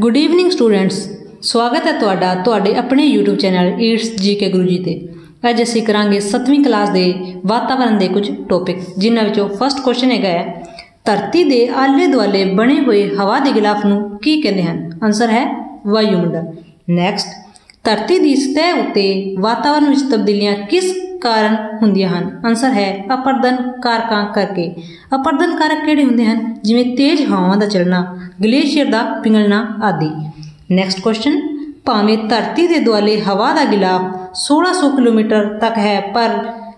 Good evening students ਸਵਾਗਤ ਹੈ ਤੁਹਾਡਾ ਤੁਹਾਡੇ ਆਪਣੇ YouTube channel it's GK Guru ji ਤੇ। ਅੱਜ ਅਸੀਂ ਕਰਾਂਗੇ 7ਵੀਂ ਕਲਾਸ ਦੇ ਵਾਤਾਵਰਣ ਦੇ ਕੁਝ ਟੌਪਿਕ ਜਿਨ੍ਹਾਂ ਵਿੱਚੋਂ ਫਸਟ ਕੁਐਸਚਨ ਹੈਗਾ ਹੈ, ਧਰਤੀ ਦੇ ਆਲੇ ਦੁਆਲੇ ਬਣੇ ਹੋਏ ਹਵਾ ਦੇ ਗਿਲਾਫ ਨੂੰ ਕੀ ਕਹਿੰਦੇ ਹਨ? ਆਨਸਰ ਹੈ ਵਾਯੂਮੰਡਲ। ਨੈਕਸਟ ਧਰਤੀ ਦੀ ਸਤਹ ਉੱਤੇ ਵਾਤਾਵਰਣ ਵਿੱਚ ਤਬਦੀਲੀਆਂ ਕਿਸ ਕਾਰਨ ਹੁੰਦੀਆਂ ਹਨ। ਆਨਸਰ ਹੈ ਅਪਰਦਨ ਕਾਰਕਾਂ ਕਰਕੇ। ਅਪਰਦਨ ਕਾਰਕ ਕਿਹੜੇ ਹੁੰਦੇ ਹਨ? ਜਿਵੇਂ ਤੇਜ਼ ਹਵਾਵਾਂ ਦਾ ਚੱਲਣਾ, ਗਲੇਸ਼ੀਅਰ ਦਾ ਪਿਘਲਣਾ ਆਦਿ। ਨੈਕਸਟ ਕੁਐਸਚਨ ਭਾਵੇਂ ਧਰਤੀ ਦੇ ਦੁਆਲੇ ਹਵਾ ਦਾ ਗਿਲਾਫ 1600 ਕਿਲੋਮੀਟਰ ਤੱਕ ਹੈ, ਪਰ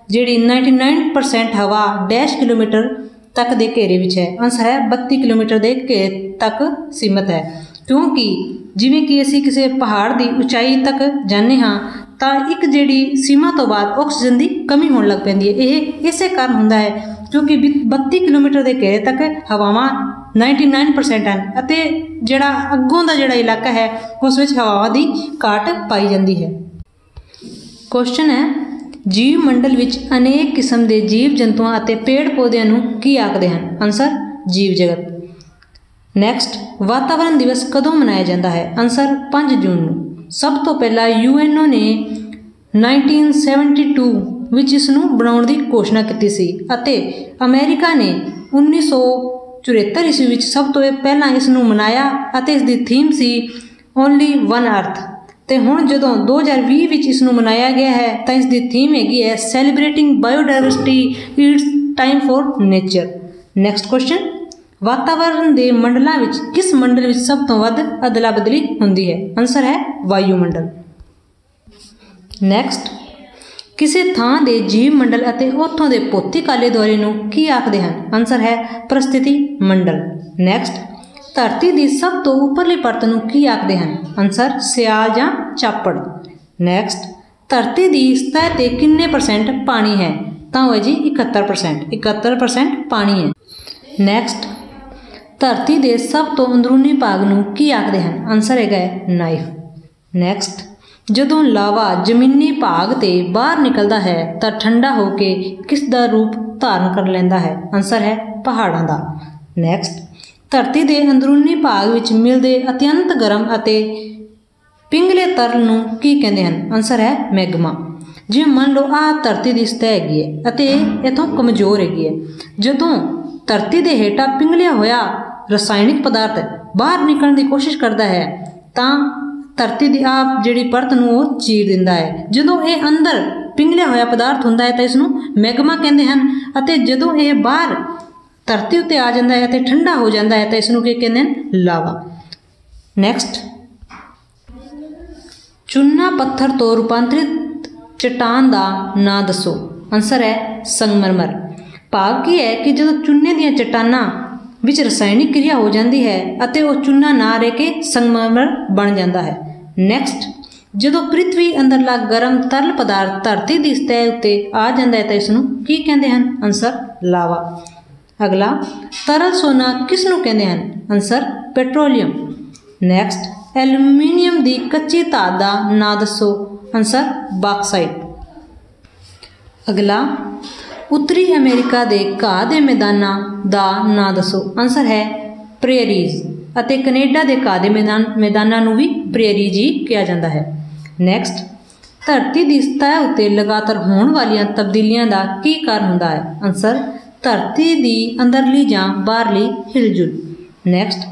ਜਿਹੜੀ 99% ਹਵਾ ਡੈਸ਼ ਕਿਲੋਮੀਟਰ ਤੱਕ ਦੇ ਘੇਰੇ ਵਿੱਚ ਹੈ। ਆਨਸਰ ਹੈ 32 ਕਿਲੋਮੀਟਰ ਦੇ ਘੇਰੇ ਤੱਕ ਸੀਮਤ ਹੈ। ਕਿਉਂਕਿ ਜਿਵੇਂ ਕਿ ਅਸੀਂ ਕਿਸੇ ਪਹਾੜ ਦੀ ਉਚਾਈ ਤੱਕ ਜਾਂਦੇ ਹਾਂ, ਤਾਂ ਇੱਕ ਜਿਹੜੀ ਸੀਮਾ ਤੋਂ ਬਾਅਦ ਆਕਸੀਜਨ ਦੀ ਕਮੀ ਹੋਣ ਲੱਗ ਪੈਂਦੀ ਹੈ। ਇਹ ਇਸੇ ਕਾਰਨ ਹੁੰਦਾ ਹੈ ਕਿਉਂਕਿ 32 ਕਿਲੋਮੀਟਰ ਦੇ ਘੇਰੇ ਤੱਕ ਹਵਾਵਾਂ 99% ਹਨ ਅਤੇ ਜਿਹੜਾ ਅੱਗੋਂ ਦਾ ਜਿਹੜਾ ਇਲਾਕਾ ਹੈ, ਉਸ ਵਿੱਚ ਹਵਾਵਾਂ ਦੀ ਘਾਟ ਪਾਈ ਜਾਂਦੀ ਹੈ। ਕੁਐਸਚਨ ਹੈ ਜੀਵ ਮੰਡਲ ਵਿੱਚ ਅਨੇਕ ਕਿਸਮ ਦੇ ਜੀਵ ਜੰਤੂਆਂ ਅਤੇ ਪੇੜ ਪੌਦਿਆਂ ਨੂੰ ਕੀ ਆਖਦੇ ਹਨ? ਆਨਸਰ ਜੀਵ ਜਗਤ ਨੈਕਸਟ ਵਾਤਾਵਰਣ ਦਿਵਸ ਕਦੋਂ ਮਨਾਇਆ ਜਾਂਦਾ ਹੈ? ਆਨਸਰ 5 ਜੂਨ ਨੂੰ। ਸਭ ਤੋਂ ਪਹਿਲਾਂ ਯੂਐਨਓ ਨੇ 1972 ਵਿੱਚ ਇਸ ਨੂੰ ਬਣਾਉਣ ਦੀ ਘੋਸ਼ਣਾ ਕੀਤੀ ਸੀ ਅਤੇ ਅਮਰੀਕਾ ਨੇ 1974 ਈਸਵੀ ਵਿੱਚ ਸਭ ਤੋਂ ਪਹਿਲਾਂ ਇਸ ਨੂੰ ਮਨਾਇਆ ਅਤੇ ਇਸ ਦੀ ਥੀਮ ਸੀ ਓਨਲੀ ਵਨ ਅਰਥ ਤੇ ਹੁਣ ਜਦੋਂ 2020 ਵਿੱਚ ਇਸ ਨੂੰ ਮਨਾਇਆ ਗਿਆ ਹੈ, ਤਾਂ ਇਸ ਦੀ ਥੀਮ ਹੈਗੀ ਹੈ celebrating biodiversity it's time for nature next question ਵਾਤਾਵਰਣ ਦੇ ਮੰਡਲਾਂ ਵਿੱਚ, ਕਿਸ ਮੰਡਲ ਵਿੱਚ ਸਭ ਤੋਂ ਵੱਧ ਅਦਲਾ ਬਦਲੀ ਹੁੰਦੀ ਹੈ? ਆਨਸਰ ਹੈ ਵਾਯੂਮੰਡਲ। ਨੈਕਸਟ ਕਿਸੇ ਥਾਂ ਦੇ ਜੀਵ ਮੰਡਲ ਅਤੇ ਉੱਥੋਂ ਦੇ ਭੌਤਿਕ ਆਲੇ ਦੁਆਲੇ ਨੂੰ ਕੀ ਆਖਦੇ ਹਨ? ਆਨਸਰ ਹੈ ਪ੍ਰਸਥਿਤੀ ਮੰਡਲ। ਨੈਕਸਟ ਧਰਤੀ ਦੀ ਸਭ ਤੋਂ ਉੱਪਰਲੀ ਪਰਤ ਨੂੰ ਕੀ ਆਖਦੇ ਹਨ? ਆਨਸਰ ਸਿਆਲ ਜਾਂ ਚਾਪੜ। ਨੈਕਸਟ ਧਰਤੀ ਦੀ ਸਤਹ ਤੇ ਕਿੰਨੇ ਪਰਸੈਂਟ ਪਾਣੀ ਹੈ? ਤਾਂ ਉਹ ਹੈ ਜੀ 71% 71% ਪਾਣੀ ਹੈ। ਨੈਕਸਟ ਧਰਤੀ ਦੇ ਸਭ ਤੋਂ ਅੰਦਰੂਨੀ ਭਾਗ ਨੂੰ ਕੀ ਆਖਦੇ ਹਨ? ਆਨਸਰ ਹੈਗਾ ਹੈ ਨਾਈਫ ਨੈਕਸਟ ਜਦੋਂ ਲਾਵਾ ਜ਼ਮੀਨੀ ਭਾਗ ਤੇ ਬਾਹਰ ਨਿਕਲਦਾ ਹੈ ਤਾਂ ਠੰਡਾ ਹੋ ਕੇ ਕਿਸ ਦਾ ਰੂਪ ਧਾਰਨ ਕਰ ਲੈਂਦਾ ਹੈ? ਆਨਸਰ ਹੈ ਪਹਾੜਾਂ ਦਾ। ਨੈਕਸਟ ਧਰਤੀ ਦੇ ਅੰਦਰੂਨੀ ਭਾਗ ਵਿੱਚ ਮਿਲਦੇ ਅਤਿਅੰਤ ਗਰਮ ਅਤੇ ਪਿੰਗਲੇ ਤਰਲ ਨੂੰ ਕੀ ਕਹਿੰਦੇ ਹਨ? ਆਨਸਰ ਹੈ ਮੈਗਮਾ। ਜੇ ਮੰਨ ਲਓ, ਆਹ ਧਰਤੀ ਦੀ ਸਤਹ ਹੈਗੀ ਹੈ ਅਤੇ ਇਹ ਇਥੋਂ ਕਮਜ਼ੋਰ ਹੈਗੀ ਹੈ। ਜਦੋਂ ਧਰਤੀ ਦੇ ਹੇਠਾਂ ਪਿੰਗਲਿਆ ਹੋਇਆ ਰਸਾਇਣਿਕ ਪਦਾਰਥ ਬਾਹਰ ਨਿਕਲਣ ਦੀ ਕੋਸ਼ਿਸ਼ ਕਰਦਾ ਹੈ, ਤਾਂ ਧਰਤੀ ਦੀ ਆਪ ਜਿਹੜੀ ਪਰਤ ਨੂੰ ਉਹ ਚੀਰ ਦਿੰਦਾ ਹੈ। ਜਦੋਂ ਇਹ ਅੰਦਰ ਪਿੰਗਲਿਆ ਹੋਇਆ ਪਦਾਰਥ ਹੁੰਦਾ ਹੈ, ਤਾਂ ਇਸ ਨੂੰ ਮੈਗਮਾ ਕਹਿੰਦੇ ਹਨ ਅਤੇ ਜਦੋਂ ਇਹ ਬਾਹਰ ਧਰਤੀ ਉੱਤੇ ਆ ਜਾਂਦਾ ਹੈ ਤੇ ਠੰਡਾ ਹੋ ਜਾਂਦਾ ਹੈ, ਤਾਂ ਇਸ ਨੂੰ ਕੀ ਕਹਿੰਦੇ ਹਨ? ਲਾਵਾ। ਨੈਕਸਟ ਚੁੰਨਾ ਪੱਥਰ ਤੋਂ ਰੂਪਾਂਤਰਿਤ ਚਟਾਨ ਦਾ ਨਾਂ ਦੱਸੋ। ਆਨਸਰ ਹੈ ਸੰਗਮਰਮਰ। ਭਾਵ ਕੀ ਹੈ ਕਿ ਜਦੋਂ ਚੁੰਨੇ ਦੀਆਂ ਚਟਾਨਾਂ ਵਿੱਚ ਰਸਾਇਣਿਕ ਕਿਰਿਆ ਹੋ ਜਾਂਦੀ ਹੈ ਅਤੇ ਉਹ ਚੁੰਨਾ ਨਾ ਰਹਿ ਕੇ ਸੰਗਮਰਮਰ ਬਣ ਜਾਂਦਾ ਹੈ। ਨੈਕਸਟ ਜਦੋਂ ਪ੍ਰithvi ਅੰਦਰਲਾ ਗਰਮ ਤਰਲ ਪਦਾਰਥ ਧਰਤੀ ਦੀ ਸਤਹ ਉੱਤੇ ਆ ਜਾਂਦਾ ਹੈ ਤਾਂ ਇਸ ਨੂੰ ਕੀ ਕਹਿੰਦੇ ਹਨ? Answer lava. ਅਗਲਾ, ਤਰਲ ਸੋਨਾ ਕਿਸ ਨੂੰ ਕਹਿੰਦੇ ਹਨ? ਆਨਸਰ ਪੈਟਰੋਲੀਅਮ ਨੈਕਸਟ ਐਲੂਮੀਨੀਅਮ ਦੀ ਕੱਚੀ ਧਾਤ ਦਾ ਨਾਂ ਦੱਸੋ। ਆਨਸਰ ਬਾਕਸਾਈਟ ਅਗਲਾ ਉੱਤਰੀ ਅਮਰੀਕਾ ਦੇ ਘਾਹ ਦੇ ਮੈਦਾਨਾਂ ਦਾ ਨਾਂ ਦੱਸੋ। ਆਨਸਰ ਹੈ ਪ੍ਰੇਰੀਜ਼ ਅਤੇ ਕੈਨੇਡਾ ਦੇ ਘਾਹ ਦੇ ਮੈਦਾਨ, ਮੈਦਾਨਾਂ ਨੂੰ ਵੀ ਪ੍ਰੇਰੀਜ਼ ਹੀ ਕਿਹਾ ਜਾਂਦਾ ਹੈ। ਨੈਕਸਟ ਧਰਤੀ ਦੀ ਸਤਹ ਉੱਤੇ ਲਗਾਤਾਰ ਹੋਣ ਵਾਲੀਆਂ ਤਬਦੀਲੀਆਂ ਦਾ ਕੀ ਕਾਰਨ ਹੁੰਦਾ ਹੈ? ਆਨਸਰ ਧਰਤੀ ਦੀ ਅੰਦਰਲੀ ਜਾਂ ਬਾਹਰਲੀ ਹਿਲਜੁਲ। ਨੈਕਸਟ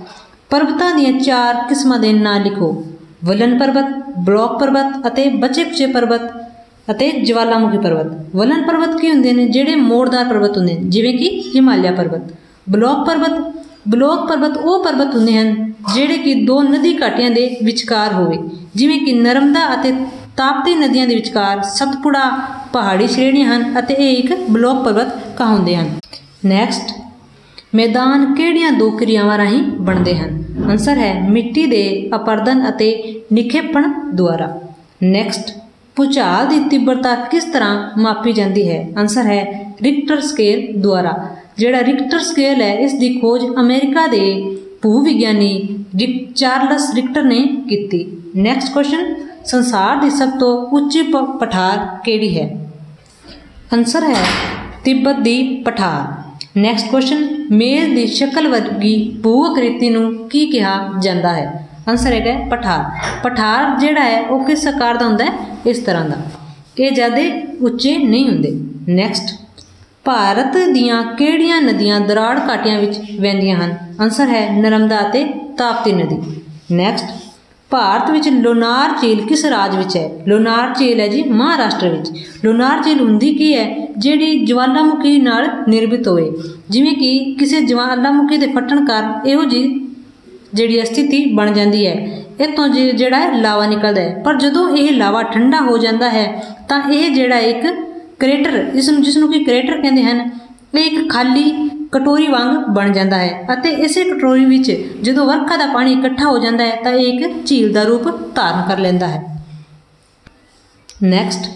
ਪਰਬਤਾਂ ਦੀਆਂ ਚਾਰ ਕਿਸਮਾਂ ਦੇ ਨਾਂ ਲਿਖੋ। ਵਲਨ ਪਰਬਤ, ਬਲੌਕ ਪਰਬਤ ਅਤੇ ਬਚੇ ਬਚੇ ਪਰਬਤ। ਅਤੇ ਜਵਾਲਾਮੁਖੀ ਪਰਬਤ। ਵਲਨ ਪਰਬਤ ਕੀ ਹੁੰਦੇ ਨੇ? ਜਿਹੜੇ ਮੋੜਦਾਰ ਪਰਬਤ ਹੁੰਦੇ ਨੇ, ਜਿਵੇਂ ਕਿ ਹਿਮਾਲਿਆ ਪਰਬਤ। ਬਲੌਕ ਪਰਬਤ ਬਲੌਕ ਪਰਬਤ ਉਹ ਪਰਬਤ ਹੁੰਦੇ ਹਨ ਜਿਹੜੇ ਕਿ ਦੋ ਨਦੀ ਘਾਟੀਆਂ ਦੇ ਵਿਚਕਾਰ ਹੋਵੇ। ਜਿਵੇਂ ਕਿ ਨਰਮਦਾ ਅਤੇ ਤਾਪਤੀ ਨਦੀਆਂ ਦੇ ਵਿਚਕਾਰ ਸਤਪੁੜਾ ਪਹਾੜੀ ਸ਼੍ਰੇਣੀਆਂ ਹਨ ਅਤੇ ਇਹ ਇੱਕ ਬਲੌਕ ਪਰਬਤ ਕਹਾਉਂਦੇ ਹਨ। ਨੈਕਸਟ ਮੈਦਾਨ ਕਿਹੜੀਆਂ ਦੋ ਕਿਰਿਆਵਾਂ ਰਾਹੀਂ ਬਣਦੇ ਹਨ? ਆਨਸਰ ਹੈ ਮਿੱਟੀ ਦੇ ਅਪਰਦਨ ਅਤੇ ਨਿਖੇਪਣ ਦੁਆਰਾ। ਨੈਕਸਟ ਭੂਚਾਲ ਦੀ ਤੀਬਰਤਾ ਕਿਸ ਤਰ੍ਹਾਂ ਮਾਪੀ ਜਾਂਦੀ ਹੈ? ਆਨਸਰ ਹੈ ਰਿਕਟਰ ਸਕੇਲ ਦੁਆਰਾ। ਜਿਹੜਾ ਰਿਕਟਰ ਸਕੇਲ ਹੈ, ਇਸ ਦੀ ਖੋਜ ਅਮਰੀਕਾ ਦੇ ਭੂ ਵਿਗਿਆਨੀ ਚਾਰਲਸ ਰਿਕਟਰ ਨੇ ਕੀਤੀ। ਨੈਕਸਟ ਕੁਐਸਚਨ ਸੰਸਾਰ ਦੀ ਸਭ ਤੋਂ ਉੱਚੀ ਪਠਾਰ ਕਿਹੜੀ ਹੈ? ਆਨਸਰ ਹੈ ਤਿੱਬਤ ਦੀ ਪਠਾਰ। ਨੈਕਸਟ ਕੁਐਸਚਨ ਮੇਜ਼ ਦੀ ਸ਼ਕਲ ਵਰਗੀ ਭੂ ਆਕ੍ਰਿਤੀ ਨੂੰ ਕੀ ਕਿਹਾ ਜਾਂਦਾ ਹੈ? ਆਨਸਰ ਹੈਗਾ ਪਠਾਰ। ਪਠਾਰ ਜਿਹੜਾ ਹੈ, ਉਹ ਕਿਸ ਆਕਾਰ ਦਾ ਹੁੰਦਾ ਹੈ? ਇਸ ਤਰ੍ਹਾਂ ਦਾ। ਇਹ ਜ਼ਿਆਦਾ ਉੱਚੇ ਨਹੀਂ ਹੁੰਦੇ। ਨੈਕਸਟ ਭਾਰਤ ਦੀਆਂ ਕਿਹੜੀਆਂ ਨਦੀਆਂ ਦਰਾੜ ਘਾਟੀਆਂ ਵਿੱਚ ਵਹਿੰਦੀਆਂ ਹਨ? ਆਨਸਰ ਹੈ ਨਰਮਦਾ ਅਤੇ ਤਾਪਤੀ ਨਦੀ। ਨੈਕਸਟ ਭਾਰਤ ਵਿੱਚ ਲੋਨਾਰ ਝੀਲ ਕਿਸ ਰਾਜ ਵਿੱਚ ਹੈ? ਲੋਨਾਰ ਝੀਲ ਹੈ ਜੀ ਮਹਾਰਾਸ਼ਟਰ ਵਿੱਚ। ਲੋਨਾਰ ਝੀਲ ਹੁੰਦੀ ਕੀ ਹੈ? ਜਿਹੜੀ ਜਵਾਲਾਮੁਖੀ ਨਾਲ ਨਿਰਮਿਤ ਹੋਵੇ। ਜਿਵੇਂ ਕਿ ਕਿਸੇ ਜਵਾਲਾਮੁਖੀ ਦੇ ਫਟਣ ਕਾਰਨ ਇਹੋ ਜੀ ਜਿਹੜੀ ਸਥਿਤੀ ਬਣ ਜਾਂਦੀ ਹੈ। ਇਤੋਂ ਜਿਹੜਾ ਹੈ ਲਾਵਾ ਨਿਕਲਦਾ ਹੈ, ਪਰ ਜਦੋਂ ਇਹ ਲਾਵਾ ਠੰਡਾ ਹੋ ਜਾਂਦਾ ਹੈ, ਤਾਂ ਇਹ ਜਿਹੜਾ ਇੱਕ ਕ੍ਰੇਟਰ, ਇਸ ਨੂੰ ਜਿਸ ਨੂੰ ਕਿ ਕ੍ਰੇਟਰ ਕਹਿੰਦੇ ਹਨ, ਇਹ ਇੱਕ ਖਾਲੀ ਕਟੋਰੀ ਵਾਂਗ ਬਣ ਜਾਂਦਾ ਹੈ ਅਤੇ ਇਸੇ ਕਟੋਰੀ ਵਿੱਚ ਜਦੋਂ ਵਰਖਾ ਦਾ ਪਾਣੀ ਇਕੱਠਾ ਹੋ ਜਾਂਦਾ ਹੈ, ਤਾਂ ਇਹ ਇੱਕ ਝੀਲ ਦਾ ਰੂਪ ਧਾਰਨ ਕਰ ਲੈਂਦਾ ਹੈ। ਨੈਕਸਟ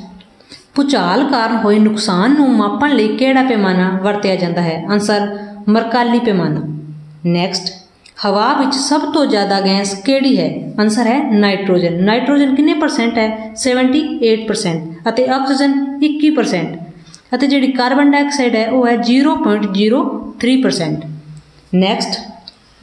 ਪੁਚਾਲ ਕਾਰਨ ਹੋਏ ਨੁਕਸਾਨ ਨੂੰ ਮਾਪਣ ਲਈ ਕਿਹੜਾ ਪੈਮਾਨਾ ਵਰਤਿਆ ਜਾਂਦਾ ਹੈ? ਆਨਸਰ ਮਰਕਾਲੀ ਪੈਮਾਨਾ। ਨੈਕਸਟ ਹਵਾ ਵਿੱਚ ਸਭ ਤੋਂ ਜ਼ਿਆਦਾ ਗੈਸ ਕਿਹੜੀ ਹੈ? ਆਨਸਰ ਹੈ ਨਾਈਟ੍ਰੋਜਨ। ਨਾਈਟ੍ਰੋਜਨ ਕਿੰਨੇ ਪਰਸੈਂਟ ਹੈ? 78% ਅਤੇ ਆਕਸੀਜਨ 21% ਅਤੇ ਜਿਹੜੀ ਕਾਰਬਨ ਡਾਈਆਕਸਾਈਡ ਹੈ, ਉਹ ਹੈ 0.03% ਨੈਕਸਟ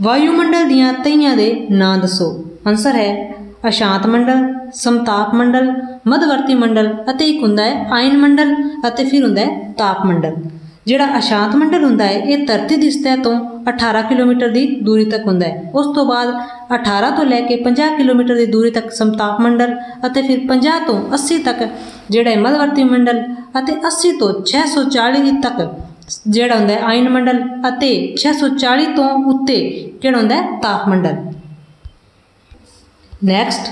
ਵਾਯੂਮੰਡਲ ਦੀਆਂ ਤਈਆਂ ਦੇ ਨਾਂ ਦੱਸੋ। ਆਨਸਰ ਹੈ ਅਸ਼ਾਂਤ ਮੰਡਲ ਸਮਤਾਪ ਮੰਡਲ, ਮਧਵਰਤੀ ਮੰਡਲ ਅਤੇ ਇੱਕ ਹੁੰਦਾ ਹੈ ਆਇਨ ਮੰਡਲ ਅਤੇ ਫਿਰ ਹੁੰਦਾ ਹੈ ਤਾਪ ਮੰਡਲ। ਜਿਹੜਾ ਅਸ਼ਾਂਤ ਮੰਡਲ ਹੁੰਦਾ ਹੈ, ਇਹ ਧਰਤੀ ਦੀ ਸਤਹ ਤੋਂ 18 ਕਿਲੋਮੀਟਰ ਦੀ ਦੂਰੀ ਤੱਕ ਹੁੰਦਾ ਹੈ। ਉਸ ਤੋਂ ਬਾਅਦ 18 ਤੋਂ ਲੈ ਕੇ 50 ਕਿਲੋਮੀਟਰ ਦੀ ਦੂਰੀ ਤੱਕ ਸਮਤਾਪ ਮੰਡਲ ਅਤੇ ਫਿਰ 50 ਤੋਂ 80 ਤੱਕ ਜਿਹੜਾ ਹੈ ਮਧਵਰਤੀ ਮੰਡਲ ਅਤੇ 80 ਤੋਂ 640 ਤੱਕ ਜਿਹੜਾ ਹੁੰਦਾ ਹੈ ਆਇਨ ਮੰਡਲ ਅਤੇ 640 ਤੋਂ ਉੱਤੇ ਜਿਹੜਾ ਹੁੰਦਾ ਹੈ? ਤਾਪ ਮੰਡਲ। ਨੈਕਸਟ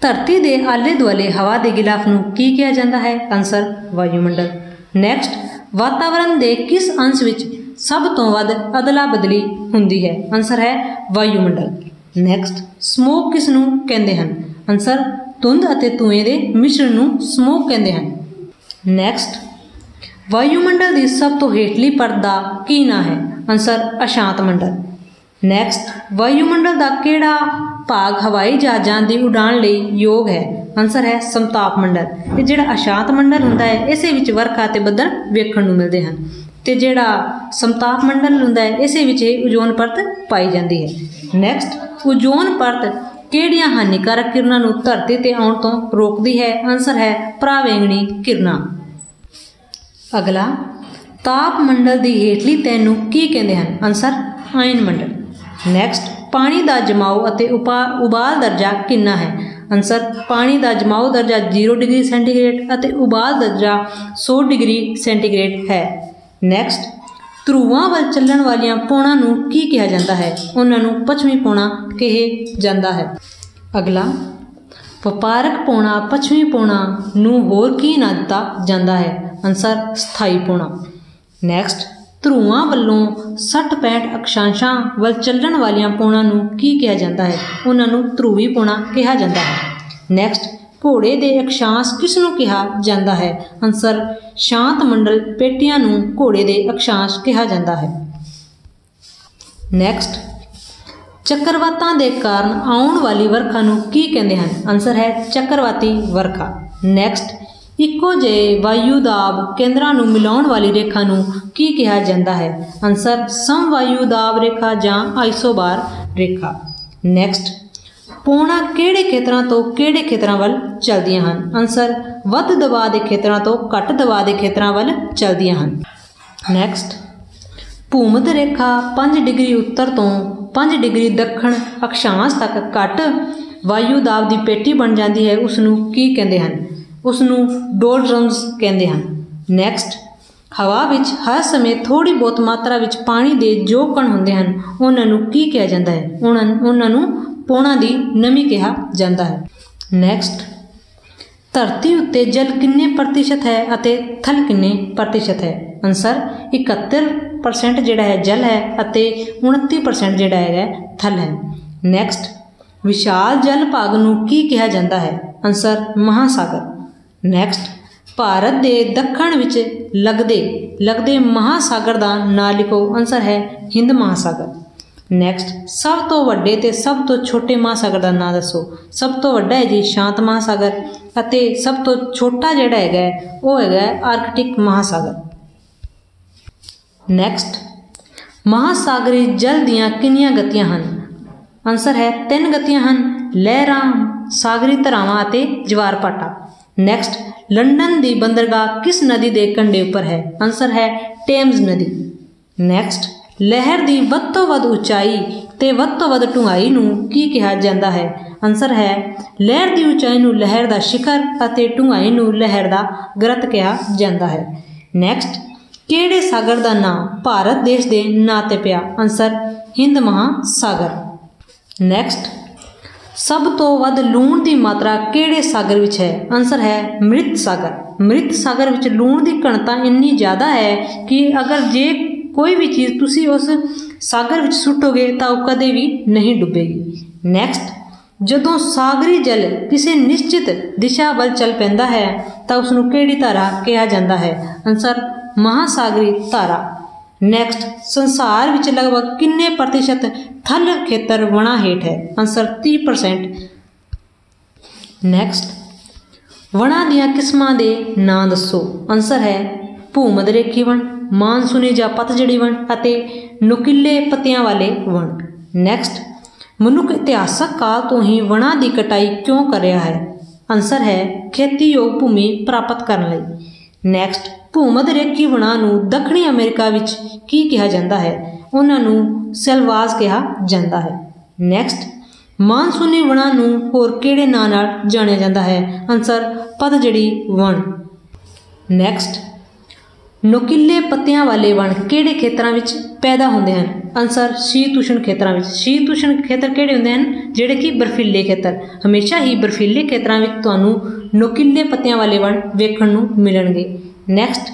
ਧਰਤੀ ਦੇ ਆਲੇ ਦੁਆਲੇ ਹਵਾ ਦੇ ਗਿਲਾਫ ਨੂੰ ਕੀ ਕਿਹਾ ਜਾਂਦਾ ਹੈ? ਆਨਸਰ ਵਾਯੂਮੰਡਲ। ਨੈਕਸਟ ਵਾਤਾਵਰਣ ਦੇ ਕਿਸ ਅੰਸ਼ ਵਿੱਚ ਸਭ ਤੋਂ ਵੱਧ ਅਦਲਾ ਬਦਲੀ ਹੁੰਦੀ ਹੈ? ਆਨਸਰ ਹੈ ਵਾਯੂਮੰਡਲ। ਨੈਕਸਟ ਸਮੋਕ ਕਿਸ ਨੂੰ ਕਹਿੰਦੇ ਹਨ? ਆਨਸਰ ਧੁੰਦ ਅਤੇ ਧੂਏ ਦੇ ਮਿਸ਼ਰਣ ਨੂੰ ਸਮੋਕ ਕਹਿੰਦੇ ਹਨ। ਨੈਕਸਟ ਵਾਯੂਮੰਡਲ ਦੀ ਸਭ ਤੋਂ ਹੇਠਲੀ ਪਰਤ ਦਾ ਕੀ ਨਾਂ ਹੈ? ਆਨਸਰ ਅਸ਼ਾਂਤ ਮੰਡਲ। ਨੈਕਸਟ ਵਾਯੂਮੰਡਲ ਦਾ ਕਿਹੜਾ ਭਾਗ ਹਵਾਈ ਜਹਾਜ਼ਾਂ ਦੀ ਉਡਾਣ ਲਈ ਯੋਗ ਹੈ? ਆਨਸਰ ਹੈ ਸੰਤਾਪ ਮੰਡਲ। ਇਹ ਜਿਹੜਾ ਅਸ਼ਾਂਤ ਮੰਡਲ ਹੁੰਦਾ ਹੈ, ਇਸੇ ਵਿੱਚ ਵਰਖਾ ਤੇ ਬੱਦਲ ਵੇਖਣ ਨੂੰ ਮਿਲਦੇ ਹਨ। ਤੇ ਜਿਹੜਾ ਸਮਤਾਪ ਮੰਡਲ ਹੁੰਦਾ ਹੈ, ਇਸੇ ਵਿੱਚ ਇਹ ਓਜ਼ੋਨ ਪਰਤ ਪਾਈ ਜਾਂਦੀ ਹੈ। ਨੈਕਸਟ ਓਜ਼ੋਨ ਪਰਤ ਕਿਹੜੀਆਂ ਹਾਨੀਕਾਰਕ ਕਿਰਨਾਂ ਨੂੰ ਧਰਤੀ ਤੇ ਆਉਣ ਤੋਂ ਰੋਕਦੀ ਹੈ? ਆਨਸਰ ਹੈ ਪ੍ਰਾਵੇਂਗਣੀ ਕਿਰਨਾਂ। ਅਗਲਾ, ਤਾਪ ਮੰਡਲ ਦੀ ਹੇਠਲੀ ਤੈਨੂੰ ਕੀ ਕਹਿੰਦੇ ਹਨ? ਆਨਸਰ ਆਇਨ ਮੰਡਲ। ਨੈਕਸਟ ਪਾਣੀ ਦਾ ਜਮਾਓ ਅਤੇ ਉਬਾਲ ਦਰਜਾ ਕਿੰਨਾ ਹੈ? ਆਨਸਰ ਪਾਣੀ ਦਾ ਜਮਾਓ ਦਰਜਾ 0 ਡਿਗਰੀ ਸੈਂਟੀਗ੍ਰੇਡ ਅਤੇ ਉਬਾਲ ਦਰਜਾ 100 ਡਿਗਰੀ ਸੈਂਟੀਗ੍ਰੇਡ ਹੈ। ਨੈਕਸਟ ਧਰੂਵਾਂ ਵੱਲ ਚੱਲਣ ਵਾਲੀਆਂ ਪੌਣਾਂ ਨੂੰ ਕੀ ਕਿਹਾ ਜਾਂਦਾ ਹੈ? ਉਹਨਾਂ ਨੂੰ ਪੱਛਮੀ ਪੌਣਾ ਕਿਹਾ ਜਾਂਦਾ ਹੈ। ਅਗਲਾ, ਵਪਾਰਕ ਪੌਣਾ, ਪੱਛਮੀ ਪੌਣਾ ਨੂੰ ਹੋਰ ਕੀ ਨਾਂ ਦਿੱਤਾ ਜਾਂਦਾ ਹੈ? ਆਨਸਰ ਸਥਾਈ ਪੌਣਾ। ਨੈਕਸਟ ਧਰੂਆਂ ਵੱਲੋਂ 60-65 ਅਕਸ਼ਾਂਸ਼ਾਂ ਵੱਲ ਚੱਲਣ ਵਾਲੀਆਂ ਪੌਣਾਂ ਨੂੰ ਕੀ ਕਿਹਾ ਜਾਂਦਾ ਹੈ? ਉਹਨਾਂ ਨੂੰ ਧਰੂਵੀ ਪੌਣਾ ਕਿਹਾ ਜਾਂਦਾ ਹੈ। ਨੈਕਸਟ ਘੋੜੇ ਦੇ ਅਕਸ਼ਾਂਸ਼ ਕਿਸ ਨੂੰ ਕਿਹਾ ਜਾਂਦਾ ਹੈ? ਆਨਸਰ ਸ਼ਾਂਤ ਮੰਡਲ ਪੇਟੀਆਂ ਨੂੰ ਘੋੜੇ ਦੇ ਅਕਸ਼ਾਂਸ਼ ਕਿਹਾ ਜਾਂਦਾ ਹੈ। ਨੈਕਸਟ ਚੱਕਰਵਾਤਾਂ ਦੇ ਕਾਰਨ ਆਉਣ ਵਾਲੀ ਵਰਖਾ ਨੂੰ ਕੀ ਕਹਿੰਦੇ ਹਨ? ਆਨਸਰ ਹੈ ਚੱਕਰਵਾਤੀ ਵਰਖਾ। ਨੈਕਸਟ ਇੱਕੋ ਜਿਹੇ ਵਾਯੂ ਦਾਬ ਕੇਂਦਰਾਂ ਨੂੰ ਮਿਲਾਉਣ ਵਾਲੀ ਰੇਖਾ ਨੂੰ ਕੀ ਕਿਹਾ ਜਾਂਦਾ ਹੈ? ਆਨਸਰ ਸਮਵਾਯੂ ਦਾਬ ਰੇਖਾ ਜਾਂ ਆਈਸੋਬਾਰ ਰੇਖਾ। ਨੈਕਸਟ ਪੌਣਾ ਕਿਹੜੇ ਖੇਤਰਾਂ ਤੋਂ ਕਿਹੜੇ ਖੇਤਰਾਂ ਵੱਲ ਚੱਲਦੀਆਂ ਹਨ? ਆਨਸਰ ਵੱਧ ਦਬਾਅ ਦੇ ਖੇਤਰਾਂ ਤੋਂ ਘੱਟ ਦਬਾਅ ਦੇ ਖੇਤਰਾਂ ਵੱਲ ਚੱਲਦੀਆਂ ਹਨ। ਨੈਕਸਟ ਭੂਮਧ ਰੇਖਾ 5 ਡਿਗਰੀ ਉੱਤਰ ਤੋਂ 5 ਡਿਗਰੀ ਦੱਖਣ ਅਕਸ਼ਾਂਸ਼ ਤੱਕ ਘੱਟ ਵਾਯੂ ਦਾਬ ਦੀ ਪੇਟੀ ਬਣ ਜਾਂਦੀ ਹੈ ਉਸ ਨੂੰ ਕੀ ਕਹਿੰਦੇ ਹਨ? ਉਸ ਨੂੰ ਡੋਲਡਰਮਸ ਕਹਿੰਦੇ ਹਨ। ਨੈਕਸਟ ਹਵਾ ਵਿੱਚ ਹਰ ਸਮੇਂ ਥੋੜੀ ਬਹੁਤ ਮਾਤਰਾ ਵਿੱਚ ਪਾਣੀ ਦੇ ਜੋ ਕਣ ਹੁੰਦੇ ਹਨ, ਉਹਨਾਂ ਨੂੰ ਕੀ ਕਿਹਾ ਜਾਂਦਾ ਹੈ? ਉਹਨਾਂ ਉਹਨਾਂ ਨੂੰ ਪੌਣਾ ਦੀ ਨਮੀ ਕਿਹਾ ਜਾਂਦਾ ਹੈ। ਨੈਕਸਟ ਧਰਤੀ ਉੱਤੇ ਜਲ ਕਿੰਨੇ ਪ੍ਰਤੀਸ਼ਤ ਹੈ ਅਤੇ ਥਲ ਕਿੰਨੇ ਪ੍ਰਤੀਸ਼ਤ ਹੈ? ਆਨਸਰ 71% ਜਿਹੜਾ ਹੈ ਜਲ ਹੈ ਅਤੇ 29% ਜਿਹੜਾ ਹੈਗਾ ਥਲ ਹੈ। ਨੈਕਸਟ ਵਿਸ਼ਾਲ ਜਲ ਭਾਗ ਨੂੰ ਕੀ ਕਿਹਾ ਜਾਂਦਾ ਹੈ? ਆਨਸਰ ਮਹਾਸਾਗਰ। ਨੈਕਸਟ ਭਾਰਤ ਦੇ ਦੱਖਣ ਵਿੱਚ ਲੱਗਦੇ ਲੱਗਦੇ ਮਹਾਸਾਗਰ ਦਾ ਨਾਂ ਲਿਖੋ। ਆਨਸਰ ਹੈ ਹਿੰਦ ਮਹਾਸਾਗਰ। ਨੈਕਸਟ ਸਭ ਤੋਂ ਵੱਡੇ ਤੇ ਸਭ ਤੋਂ ਛੋਟੇ ਮਹਾਸਾਗਰ ਦਾ ਨਾਂ ਦੱਸੋ। ਸਭ ਤੋਂ ਵੱਡਾ ਹੈ ਜੀ ਸ਼ਾਂਤ ਮਹਾਸਾਗਰ ਅਤੇ ਸਭ ਤੋਂ ਛੋਟਾ ਜਿਹੜਾ ਹੈਗਾ ਉਹ ਹੈਗਾ ਆਰਕਟਿਕ ਮਹਾਸਾਗਰ। ਨੈਕਸਟ ਮਹਾਸਾਗਰੀ ਜਲ ਦੀਆਂ ਕਿੰਨੀਆਂ ਗਤੀਆਂ ਹਨ? ਆਨਸਰ ਹੈ ਤਿੰਨ ਗਤੀਆਂ ਹਨ। ਲਹਿਰਾਂ, ਸਾਗਰੀ ਧਰਾਵਾਂ ਅਤੇ ਜਵਾਰ ਭਾਟਾ ਨੈਕਸਟ ਲੰਡਨ ਦੀ ਬੰਦਰਗਾਹ ਕਿਸ ਨਦੀ ਦੇ ਕੰਢੇ ਉੱਪਰ ਹੈ? ਆਨਸਰ ਹੈ ਟੇਮਜ਼ ਨਦੀ। ਨੈਕਸਟ ਲਹਿਰ ਦੀ ਵੱਧ ਤੋਂ ਵੱਧ ਉਚਾਈ ਤੇ ਵੱਧ ਤੋਂ ਵੱਧ ਡੂੰਘਾਈ ਨੂੰ ਕੀ ਕਿਹਾ ਜਾਂਦਾ ਹੈ? ਆਨਸਰ ਹੈ, ਲਹਿਰ ਦੀ ਉਚਾਈ ਨੂੰ ਲਹਿਰ ਦਾ ਸ਼ਿਖਰ ਅਤੇ ਡੂੰਘਾਈ ਨੂੰ ਲਹਿਰ ਦਾ ਗਰਤ ਕਿਹਾ ਜਾਂਦਾ ਹੈ। ਨੈਕਸਟ ਕਿਹੜੇ ਸਾਗਰ ਦਾ ਨਾਮ ਭਾਰਤ ਦੇਸ਼ ਦੇ ਨਾਂ ਤੇ ਪਿਆ? ਆਨਸਰ ਹਿੰਦ ਮਹਾਸਾਗਰ। ਨੈਕਸਟ ਸਭ ਤੋਂ ਵੱਧ ਲੂਣ ਦੀ ਮਾਤਰਾ ਕਿਹੜੇ ਸਾਗਰ ਵਿੱਚ ਹੈ? ਆਨਸਰ ਹੈ ਮ੍ਰਿਤ ਸਾਗਰ। ਮ੍ਰਿਤ ਸਾਗਰ ਵਿੱਚ ਲੂਣ ਦੀ ਘਣਤਾ ਇੰਨੀ ਜ਼ਿਆਦਾ ਹੈ ਕਿ ਅਗਰ ਜੇ ਕੋਈ ਵੀ ਚੀਜ਼ ਤੁਸੀਂ ਉਸ ਸਾਗਰ ਵਿੱਚ ਸੁੱਟੋਗੇ ਤਾਂ ਉਹ ਕਦੇ ਵੀ ਨਹੀਂ ਡੁੱਬੇਗੀ। ਨੈਕਸਟ ਜਦੋਂ ਸਾਗਰੀ ਜਲ ਕਿਸੇ ਨਿਸ਼ਚਿਤ ਦਿਸ਼ਾ ਵੱਲ ਚੱਲ ਪੈਂਦਾ ਹੈ ਤਾਂ ਉਸ ਨੂੰ ਕਿਹੜੀ ਧਾਰਾ ਕਿਹਾ ਜਾਂਦਾ ਹੈ? ਆਨਸਰ ਮਹਾਸਾਗਰੀ ਧਾਰਾ। ਨੈਕਸਟ ਸੰਸਾਰ ਵਿੱਚ ਲਗਭਗ ਕਿੰਨੇ ਪ੍ਰਤੀਸ਼ਤ ਥਲ ਖੇਤਰ ਵਣਾ ਹੇਠ ਹੈ ਆਨਸਰ 30% ਨੈਕਸਟ ਵਣਾ ਦੀਆਂ ਕਿਸਮਾਂ ਦੇ ਨਾਂ ਦੱਸੋ ਆਨਸਰ ਹੈ ਭੂਮਧ ਰੇਖੀ ਵਣ ਮਾਨਸੂਨੀ ਜਾਂ ਪਤਝੜੀ ਵਣ ਅਤੇ ਨੁਕੀਲੇ ਪੱਤਿਆਂ ਵਾਲੇ ਵਣ ਨੈਕਸਟ ਮਨੁੱਖ ਇਤਿਹਾਸਕ ਕਾਲ ਤੋਂ ਹੀ ਵਣਾਂ ਦੀ ਕਟਾਈ ਕਿਉਂ ਕਰ ਰਿਹਾ ਹੈ ਆਨਸਰ ਹੈ ਖੇਤੀਯੋਗ ਭੂਮੀ ਪ੍ਰਾਪਤ ਕਰਨ ਲਈ ਨੈਕਸਟ ਭੂਮਧ ਰੇਖੀ ਵਣਾਂ ਨੂੰ ਦੱਖਣੀ ਅਮਰੀਕਾ ਵਿੱਚ ਕੀ ਕਿਹਾ ਜਾਂਦਾ ਹੈ? ਉਹਨਾਂ ਨੂੰ ਸੈਲਵਾਜ਼ ਕਿਹਾ ਜਾਂਦਾ ਹੈ। ਨੈਕਸਟ ਮਾਨਸੂਨੀ ਵਣਾ ਨੂੰ ਹੋਰ ਕਿਹੜੇ ਨਾਂ ਨਾਲ ਜਾਣਿਆ ਜਾਂਦਾ ਹੈ? ਆਨਸਰ ਪਤਝੜੀ ਵਣ। ਨੈਕਸਟ ਨੁਕੀਲੇ ਪੱਤਿਆਂ ਵਾਲੇ ਵਣ ਕਿਹੜੇ ਖੇਤਰਾਂ ਵਿੱਚ ਪੈਦਾ ਹੁੰਦੇ ਹਨ? ਆਨਸਰ ਸ਼ੀਤ ਉਸ਼ਣ ਖੇਤਰਾਂ ਵਿੱਚ। ਸ਼ੀਤ ਉਸ਼ਣ ਖੇਤਰ ਕਿਹੜੇ ਹੁੰਦੇ ਹਨ? ਜਿਹੜੇ ਕਿ ਬਰਫੀਲੇ ਖੇਤਰ। ਹਮੇਸ਼ਾ ਹੀ ਬਰਫੀਲੇ ਖੇਤਰਾਂ ਵਿੱਚ ਤੁਹਾਨੂੰ ਨੁਕੀਲੇ ਪੱਤਿਆਂ ਵਾਲੇ ਵਣ ਵੇਖਣ ਨੂੰ ਮਿਲਣਗੇ। ਨੈਕਸਟ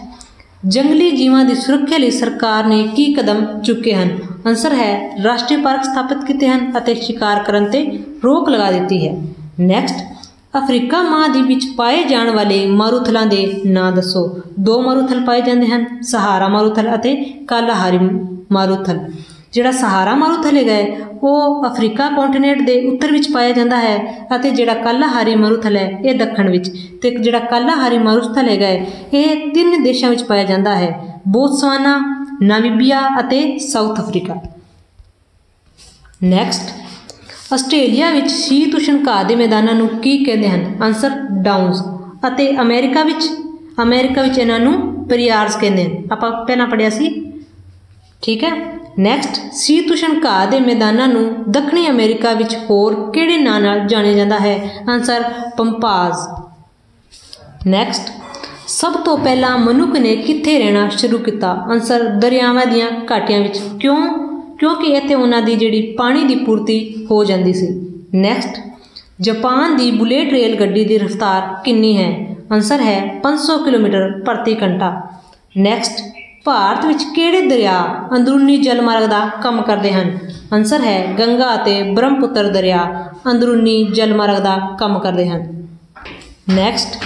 ਜੰਗਲੀ ਜੀਵਾਂ ਦੀ ਸੁਰੱਖਿਆ ਲਈ ਸਰਕਾਰ ਨੇ ਕੀ ਕਦਮ ਚੁੱਕੇ ਹਨ? ਆਨਸਰ ਹੈ, ਰਾਸ਼ਟਰੀ ਪਾਰਕ ਸਥਾਪਿਤ ਕੀਤੇ ਹਨ ਅਤੇ ਸ਼ਿਕਾਰ ਕਰਨ ਤੇ ਰੋਕ ਲਗਾ ਦਿੱਤੀ ਹੈ। ਨੈਕਸਟ ਅਫਰੀਕਾ ਮਹਾਦੀਪ ਵਿੱਚ ਪਾਏ ਜਾਣ ਵਾਲੇ ਮਾਰੂਥਲਾਂ ਦੇ ਨਾਂ ਦੱਸੋ। ਦੋ ਮਾਰੂਥਲ ਪਾਏ ਜਾਂਦੇ ਹਨ, ਸਹਾਰਾ ਮਾਰੂਥਲ ਅਤੇ ਕਾਲਾਹਾਰੀ ਮਾਰੂਥਲ। ਜਿਹੜਾ ਸਹਾਰਾ ਮਾਰੂਥਲ ਹੈਗਾ ਉਹ ਅਫਰੀਕਾ ਕੰਟੀਨੈਂਟ ਦੇ ਉੱਤਰ ਵਿੱਚ ਪਾਇਆ ਜਾਂਦਾ ਹੈ ਅਤੇ ਜਿਹੜਾ ਕਾਲਾਹਾਰੀ ਮਾਰੂਥਲ ਹੈ, ਇਹ ਦੱਖਣ ਵਿੱਚ। ਤੇ ਜਿਹੜਾ ਕਾਲਾਹਾਰੀ ਮਾਰੂਥਲ ਹੈਗਾ ਇਹ ਤਿੰਨ ਦੇਸ਼ਾਂ ਵਿੱਚ ਪਾਇਆ ਜਾਂਦਾ ਹੈ, ਬੋਤਸਵਾਨਾ, ਨਾਮੀਬੀਆ ਅਤੇ ਸਾਊਥ ਅਫਰੀਕਾ। ਨੈਕਸਟ ਆਸਟ੍ਰੇਲੀਆ ਵਿੱਚ ਸ਼ੀਤ ਉਸ਼ਣ ਘਾਹ ਦੇ ਮੈਦਾਨਾਂ ਨੂੰ ਕੀ ਕਹਿੰਦੇ ਹਨ? ਆਨਸਰ ਡਾਊਨਸ ਅਤੇ ਅਮਰੀਕਾ ਵਿੱਚ? ਅਮਰੀਕਾ ਵਿੱਚ ਇਹਨਾਂ ਨੂੰ ਪ੍ਰੀਆਰਸ ਕਹਿੰਦੇ ਹਨ। ਆਪਾਂ ਪਹਿਲਾਂ ਪੜਿਆ ਸੀ। ਠੀਕ ਹੈ? ਨੈਕਸਟ ਸ਼ੀਤ ਉਸ਼ਣ ਘਾਹ ਦੇ ਮੈਦਾਨਾਂ ਨੂੰ ਦੱਖਣੀ ਅਮਰੀਕਾ ਵਿੱਚ ਹੋਰ ਕਿਹੜੇ ਨਾਂ ਨਾਲ ਜਾਣਿਆ ਜਾਂਦਾ ਹੈ? ਆਨਸਰ ਪੰਪਾਜ਼. ਨੈਕਸਟ ਸਭ ਤੋਂ ਪਹਿਲਾਂ ਮਨੁੱਖ ਨੇ ਕਿੱਥੇ ਰਹਿਣਾ ਸ਼ੁਰੂ ਕੀਤਾ? ਆਨਸਰ ਦਰਿਆਵਾਂ ਦੀਆਂ ਘਾਟੀਆਂ ਵਿੱਚ। ਕਿਉਂ? ਕਿਉਂਕਿ ਇੱਥੇ ਉਹਨਾਂ ਦੀ ਜਿਹੜੀ ਪਾਣੀ ਦੀ ਪੂਰਤੀ ਹੋ ਜਾਂਦੀ ਸੀ। ਨੈਕਸਟ ਜਾਪਾਨ ਦੀ ਬੁਲੇਟ ਰੇਲ ਗੱਡੀ ਦੀ ਰਫ਼ਤਾਰ ਕਿੰਨੀ ਹੈ? ਆਨਸਰ ਹੈ 500 ਕਿਲੋਮੀਟਰ ਪ੍ਰਤੀ ਘੰਟਾ। ਨੈਕਸਟ ਭਾਰਤ ਵਿੱਚ ਕਿਹੜੇ ਦਰਿਆ ਅੰਦਰੂਨੀ ਜਲਮਾਰਗ ਦਾ ਕੰਮ ਕਰਦੇ ਹਨ? ਆਨਸਰ ਹੈ ਗੰਗਾ ਅਤੇ ਬ੍ਰਹਮਪੁੱਤਰ ਦਰਿਆ ਅੰਦਰੂਨੀ ਜਲਮਾਰਗ ਦਾ ਕੰਮ ਕਰਦੇ ਹਨ। ਨੈਕਸਟ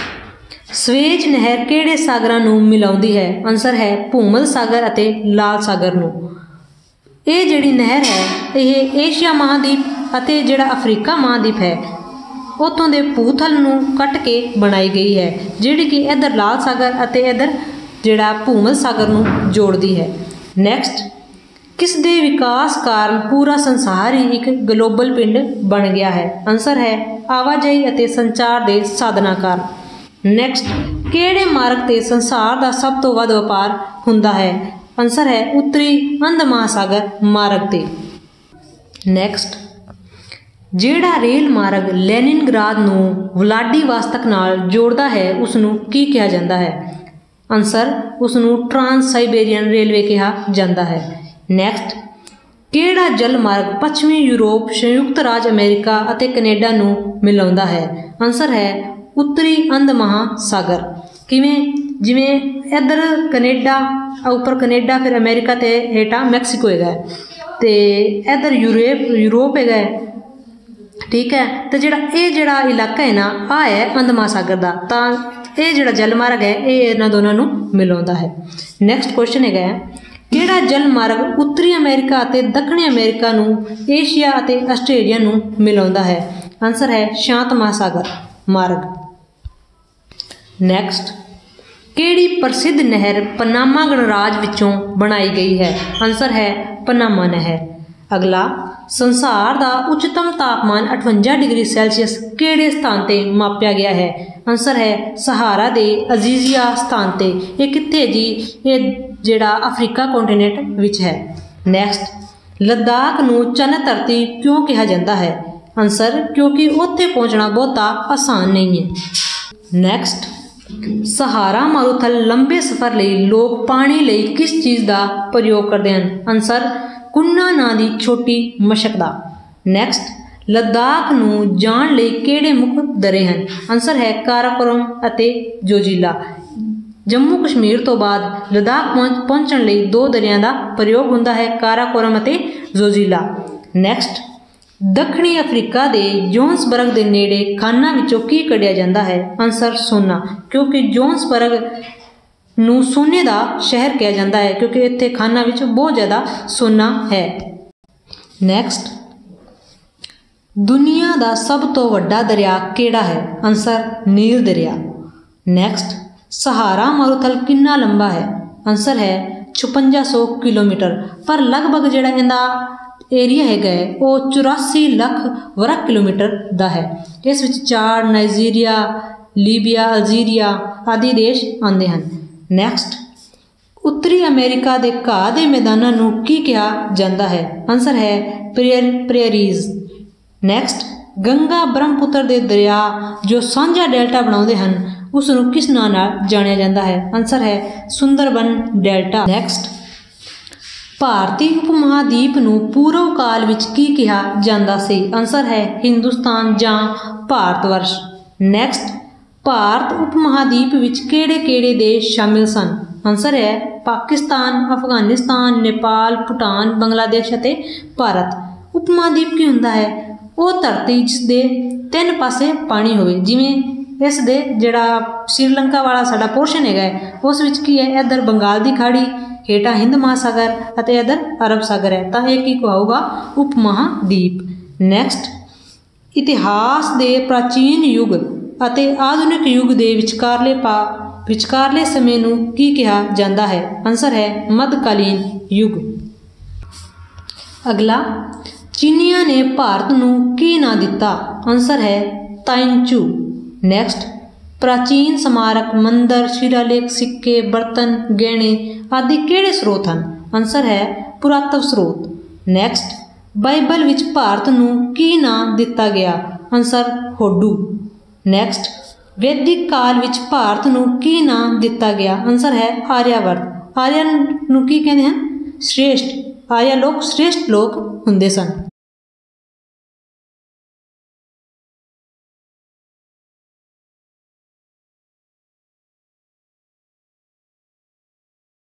ਸਵੇਜ ਨਹਿਰ ਕਿਹੜੇ ਸਾਗਰਾਂ ਨੂੰ ਮਿਲਾਉਂਦੀ ਹੈ? ਆਨਸਰ ਹੈ ਭੂਮਲ ਸਾਗਰ ਅਤੇ ਲਾਲ ਸਾਗਰ ਨੂੰ। ਇਹ ਜਿਹੜੀ ਨਹਿਰ ਹੈ, ਇਹ ਏਸ਼ੀਆ ਮਹਾਦੀਪ ਅਤੇ ਜਿਹੜਾ ਅਫਰੀਕਾ ਮਹਾਦੀਪ ਹੈ ਉਤੋਂ ਦੇ ਭੂਥਲ ਨੂੰ ਕੱਟ ਕੇ ਬਣਾਈ ਗਈ ਹੈ, ਜਿਹੜੀ ਕਿ ਇਧਰ ਲਾਲ ਸਾਗਰ ਅਤੇ ਇਧਰ ਜਿਹੜਾ ਭੂਮਲ ਸਾਗਰ ਨੂੰ ਜੋੜਦੀ ਹੈ। ਨੈਕਸਟ ਕਿਸ ਦੇ ਵਿਕਾਸ ਕਾਰਨ ਪੂਰਾ ਸੰਸਾਰ ਹੀ ਇੱਕ ਗਲੋਬਲ ਪਿੰਡ ਬਣ ਗਿਆ ਹੈ? ਆਨਸਰ ਹੈ, ਆਵਾਜਾਈ ਅਤੇ ਸੰਚਾਰ ਦੇ ਸਾਧਨਾਂ ਕਾਰਨ। ਨੈਕਸਟ ਕਿਹੜੇ ਮਾਰਗ ਤੇ ਸੰਸਾਰ ਦਾ ਸਭ ਤੋਂ ਵੱਧ ਵਪਾਰ ਹੁੰਦਾ ਹੈ? ਆਨਸਰ ਹੈ ਉੱਤਰੀ ਅੰਧ ਮਹਾਸਾਗਰ ਮਾਰਗ ਤੇ। ਨੈਕਸਟ ਜਿਹੜਾ ਰੇਲ ਮਾਰਗ ਲੈਨਿਨਗ੍ਰਾਦ ਨੂੰ ਵਲਾਡੀਵਾਸਤਕ ਨਾਲ ਜੋੜਦਾ ਹੈ ਉਸ ਨੂੰ ਕੀ ਕਿਹਾ ਜਾਂਦਾ ਹੈ? ਆਨਸਰ ਉਸ ਨੂੰ ਟ੍ਰਾਂਸ ਸਾਈਬੇਰੀਅਨ ਰੇਲਵੇ ਕਿਹਾ ਜਾਂਦਾ ਹੈ। ਨੈਕਸਟ ਕਿਹੜਾ ਜਲ ਮਾਰਗ ਪੱਛਮੀ ਯੂਰਪ, ਸੰਯੁਕਤ ਰਾਜ ਅਮਰੀਕਾ ਅਤੇ ਕੈਨੇਡਾ ਨੂੰ ਮਿਲਾਉਂਦਾ ਹੈ? ਆਨਸਰ ਹੈ ਉੱਤਰੀ ਅੰਧ ਮਹਾਸਾਗਰ। ਕਿਵੇਂ? ਜਿਵੇਂ ਇੱਧਰ ਕਨੇਡਾ ਉੱਪਰ ਕਨੇਡਾ, ਫਿਰ ਅਮਰੀਕਾ ਤੇ ਹੇਠਾਂ ਮੈਕਸੀਕੋ ਹੈਗਾ ਤੇ ਇੱਧਰ ਯੂਰਪ ਯੂਰਪ ਹੈਗਾ ਠੀਕ ਹੈ, ਤੇ ਜਿਹੜਾ ਇਹ ਜਿਹੜਾ ਇਲਾਕਾ ਹੈ ਨਾ ਆ ਹੈ ਅੰਧ ਮਹਾਸਾਗਰ ਦਾ। ਤਾਂ ਇਹ ਜਿਹੜਾ ਜਲ ਮਾਰਗ ਹੈ, ਇਹ ਇਹਨਾਂ ਦੋਨਾਂ ਨੂੰ ਮਿਲਾਉਂਦਾ ਹੈ। ਨੈਕਸਟ ਕੁਐਸਚਨ ਹੈਗਾ ਕਿਹੜਾ ਜਲ ਮਾਰਗ ਉੱਤਰੀ ਅਮਰੀਕਾ ਅਤੇ ਦੱਖਣੀ ਅਮਰੀਕਾ ਨੂੰ, ਏਸ਼ੀਆ ਅਤੇ ਆਸਟ੍ਰੇਲੀਆ ਨੂੰ ਮਿਲਾਉਂਦਾ ਹੈ? ਆਨਸਰ ਹੈ ਸ਼ਾਂਤ ਮਹਾਸਾਗਰ ਮਾਰਗ। ਨੈਕਸਟ ਕਿਹੜੀ ਪ੍ਰਸਿੱਧ ਨਹਿਰ ਪਨਾਮਾ ਗਣਰਾਜ ਵਿੱਚੋਂ ਬਣਾਈ ਗਈ ਹੈ? ਆਨਸਰ ਹੈ ਪਨਾਮਾ ਨਹਿਰ। ਅਗਲਾ, ਸੰਸਾਰ ਦਾ ਉੱਚਤਮ ਤਾਪਮਾਨ 58 ਡਿਗਰੀ ਸੈਲਸੀਅਸ ਕਿਹੜੇ ਸਥਾਨ ਤੇ ਮਾਪਿਆ ਗਿਆ ਹੈ? ਆਨਸਰ ਹੈ ਸਹਾਰਾ ਦੇ ਅਜ਼ੀਜ਼ੀਆ ਸਥਾਨ ਤੇ। ਇਹ ਕਿੱਥੇ ਜੀ? ਇਹ ਜਿਹੜਾ ਅਫਰੀਕਾ ਕੰਟੀਨੈਂਟ ਵਿੱਚ ਹੈ। ਨੈਕਸਟ ਲੱਦਾਖ ਨੂੰ ਚੰਨ ਧਰਤੀ ਕਿਉਂ ਕਿਹਾ ਜਾਂਦਾ ਹੈ? ਆਨਸਰ ਕਿਉਂਕਿ ਉੱਥੇ ਪਹੁੰਚਣਾ ਬਹੁਤਾ ਆਸਾਨ ਨਹੀਂ ਹੈ। ਨੈਕਸਟ ਸਹਾਰਾ ਮਾਰੂਥਲ ਲੰਬੇ ਸਫ਼ਰ ਲਈ, ਲੋਕ ਪਾਣੀ ਲਈ ਕਿਸ ਚੀਜ਼ ਦਾ ਪ੍ਰਯੋਗ ਕਰਦੇ ਹਨ? ਆਨਸਰ ਕੁੰਨਾ ਨਾਂ ਦੀ ਛੋਟੀ ਮਸ਼ਕ ਦਾ। ਨੈਕਸਟ ਲੱਦਾਖ ਨੂੰ ਜਾਣ ਲਈ ਕਿਹੜੇ ਮੁੱਖ ਦਰੇ ਹਨ? ਆਨਸਰ ਹੈ ਕਾਰਾਕੋਰਮ ਅਤੇ ਜੋਜੀਲਾ। ਜੰਮੂ ਕਸ਼ਮੀਰ ਤੋਂ ਬਾਅਦ ਲੱਦਾਖ ਪਹੁੰਚਣ ਲਈ ਦੋ ਦਰਿਆਂ ਦਾ ਪ੍ਰਯੋਗ ਹੁੰਦਾ ਹੈ, ਕਾਰਾਕੋਰਮ ਅਤੇ ਜ਼ੋਜੀਲਾ। ਨੈਕਸਟ ਦੱਖਣੀ ਅਫਰੀਕਾ ਦੇ ਜੋਨਸਬਰਗ ਦੇ ਨੇੜੇ ਖਾਨਾਂ ਵਿੱਚੋਂ ਕੀ ਕੱਢਿਆ ਜਾਂਦਾ ਹੈ? ਆਨਸਰ ਸੋਨਾ, ਕਿਉਂਕਿ ਜੋਨਸਬਰਗ ਨੂੰ ਸੋਨੇ ਦਾ ਸ਼ਹਿਰ ਕਿਹਾ ਜਾਂਦਾ ਹੈ, ਕਿਉਂਕਿ ਇੱਥੇ ਖਾਨਾਂ ਵਿੱਚ ਬਹੁਤ ਜ਼ਿਆਦਾ ਸੋਨਾ ਹੈ। ਨੈਕਸਟ ਦੁਨੀਆ ਦਾ ਸਭ ਤੋਂ ਵੱਡਾ ਦਰਿਆ ਕਿਹੜਾ ਹੈ? ਆਨਸਰ ਨੀਲ ਦਰਿਆ। ਨੈਕਸਟ ਸਹਾਰਾ ਮਾਰੂਥਲ ਕਿੰਨਾ ਲੰਬਾ ਹੈ? ਆਨਸਰ ਹੈ 5600 ਕਿਲੋਮੀਟਰ, ਪਰ ਲਗਭਗ ਜਿਹੜਾ ਇਹਦਾ ਏਰੀਆ ਹੈਗਾ ਹੈ, ਉਹ 84 ਲੱਖ ਵਰਗ ਕਿਲੋਮੀਟਰ ਦਾ ਹੈ। ਇਸ ਵਿੱਚ ਚਾਰ ਨਾਈਜੀਰੀਆ, ਲੀਬੀਆ, ਅਲਜੀਰੀਆ ਆਦਿ ਦੇਸ਼ ਆਉਂਦੇ ਹਨ। ਨੈਕਸਟ ਉੱਤਰੀ ਅਮਰੀਕਾ ਦੇ ਘਾਹ ਦੇ ਮੈਦਾਨਾਂ ਨੂੰ ਕੀ ਕਿਹਾ ਜਾਂਦਾ ਹੈ? ਆਨਸਰ ਹੈ prairie, prairies. Next Ganga Brahmaputra ਦੇ ਦਰਿਆ ਜੋ ਸਾਂਝਾ ਡੈਲਟਾ ਬਣਾਉਂਦੇ ਹਨ ਉਸ ਨੂੰ ਕਿਸ ਨਾਂ ਨਾਲ ਜਾਣਿਆ ਜਾਂਦਾ ਹੈ? ਆਨਸਰ ਹੈ ਸੁੰਦਰਬਨ ਡੈਲਟਾ। ਨੈਕਸਟ ਭਾਰਤੀ ਉਪ ਉਪਮਹਾਦੀਪ ਨੂੰ ਪੂਰਵ ਕਾਲ ਵਿੱਚ ਕੀ ਕਿਹਾ ਜਾਂਦਾ ਸੀ? ਆਨਸਰ ਹੈ ਹਿੰਦੁਸਤਾਨ ਜਾਂ ਭਾਰਤਵਰਸ਼ ਨੈਕਸਟ ਭਾਰਤ ਉਪ ਉਪਮਹਾਦੀਪ ਵਿੱਚ ਕਿਹੜੇ-ਕਿਹੜੇ ਦੇਸ਼ ਸ਼ਾਮਿਲ ਸਨ? ਆਨਸਰ ਹੈ ਪਾਕਿਸਤਾਨ, ਅਫਗਾਨਿਸਤਾਨ, ਨੇਪਾਲ, ਭੂਟਾਨ, ਬੰਗਲਾਦੇਸ਼ ਅਤੇ ਭਾਰਤ। ਉਪਮਹਾਦੀਪ ਕੀ ਹੁੰਦਾ ਹੈ? ਉਹ ਧਰਤੀ ਜਿਸ ਦੇ ਤਿੰਨ ਪਾਸੇ ਪਾਣੀ ਹੋਵੇ, ਜਿਵੇਂ ਇਸ ਦੇ ਜਿਹੜਾ ਸ਼੍ਰੀਲੰਕਾ ਵਾਲਾ ਸਾਡਾ ਪੋਰਸ਼ਨ ਹੈਗਾ ਉਸ ਵਿੱਚ ਕੀ ਹੈ? ਇਧਰ ਬੰਗਾਲ ਦੀ ਖਾੜੀ ਹੇਠਾਂ ਹਿੰਦ ਮਹਾਸਾਗਰ ਅਤੇ ਇਧਰ ਅਰਬ ਸਾਗਰ ਹੈ। ਤਾਂ ਇਹ ਕੀ ਕਹਾਊਗਾ? ਉਪ ਮਹਾਦੀਪ ਨੈਕਸਟ ਇਤਿਹਾਸ ਦੇ ਪ੍ਰਾਚੀਨ ਯੁੱਗ ਅਤੇ ਆਧੁਨਿਕ ਯੁੱਗ ਦੇ ਵਿਚਕਾਰਲੇ ਪਾ, ਵਿਚਕਾਰਲੇ ਸਮੇਂ ਨੂੰ ਕੀ ਕਿਹਾ ਜਾਂਦਾ ਹੈ? ਆਨਸਰ ਹੈ ਮੱਧਕਾਲੀਨ ਯੁੱਗ। ਅਗਲਾ, ਚੀਨੀਆਂ ਨੇ ਭਾਰਤ ਨੂੰ ਕੀ ਨਾਂ ਦਿੱਤਾ? ਆਨਸਰ ਹੈ ਤਾਇੰਚੂ। ਨੈਕਸਟ ਪ੍ਰਾਚੀਨ ਸਮਾਰਕ, ਮੰਦਰ, ਸ਼ਿਲਾਲੇਖ, ਸਿੱਕੇ, ਬਰਤਨ, ਗਹਿਣੇ ਆਦਿ ਕਿਹੜੇ ਸਰੋਤ ਹਨ? ਆਨਸਰ ਹੈ ਪੁਰਾਤਵ ਸਰੋਤ। ਨੈਕਸਟ ਬਾਈਬਲ ਵਿੱਚ ਭਾਰਤ ਨੂੰ ਕੀ ਨਾਂ ਦਿੱਤਾ ਗਿਆ? ਆਨਸਰ ਹੋਡੂ। ਨੈਕਸਟ ਵੈਦਿਕ ਕਾਲ ਵਿੱਚ ਭਾਰਤ ਨੂੰ ਕੀ ਨਾਂ ਦਿੱਤਾ ਗਿਆ? ਆਨਸਰ ਹੈ ਆਰਿਆਵਰਤ ਆਰਿਆ ਨੂੰ ਕੀ ਕਹਿੰਦੇ ਹਨ? ਸ੍ਰੇਸ਼ਟ। ਆਰਿਆ ਲੋਕ, ਸ੍ਰੇਸ਼ਟ ਲੋਕ ਹੁੰਦੇ ਸਨ।